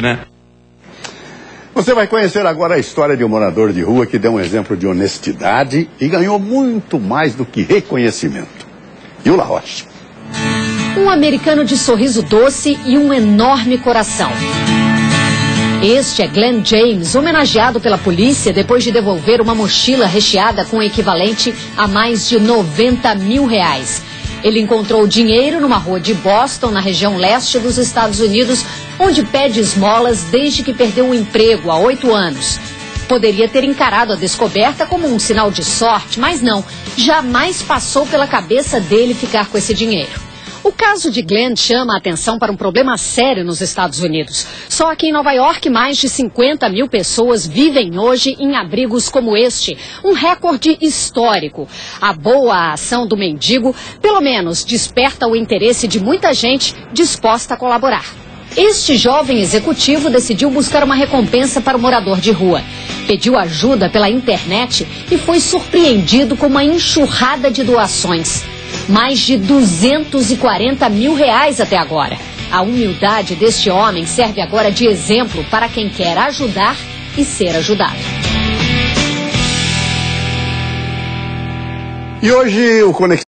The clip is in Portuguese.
né? Você vai conhecer agora a história de um morador de rua que deu um exemplo de honestidade e ganhou muito mais do que reconhecimento. Yula Rocha. Um americano de sorriso doce e um enorme coração. Este é Glenn James, homenageado pela polícia depois de devolver uma mochila recheada com o equivalente a mais de 90 mil reais. Ele encontrou dinheiro numa rua de Boston, na região leste dos Estados Unidos, onde pede esmolas desde que perdeu o emprego há oito anos. Poderia ter encarado a descoberta como um sinal de sorte, mas não. Jamais passou pela cabeça dele ficar com esse dinheiro. O caso de Glenn chama a atenção para um problema sério nos Estados Unidos. Só aqui em Nova York, mais de 50 mil pessoas vivem hoje em abrigos como este, um recorde histórico. A boa ação do mendigo, pelo menos, desperta o interesse de muita gente disposta a colaborar. Este jovem executivo decidiu buscar uma recompensa para o morador de rua. Pediu ajuda pela internet e foi surpreendido com uma enxurrada de doações mais de 240 mil reais até agora. A humildade deste homem serve agora de exemplo para quem quer ajudar e ser ajudado. E hoje o Conexão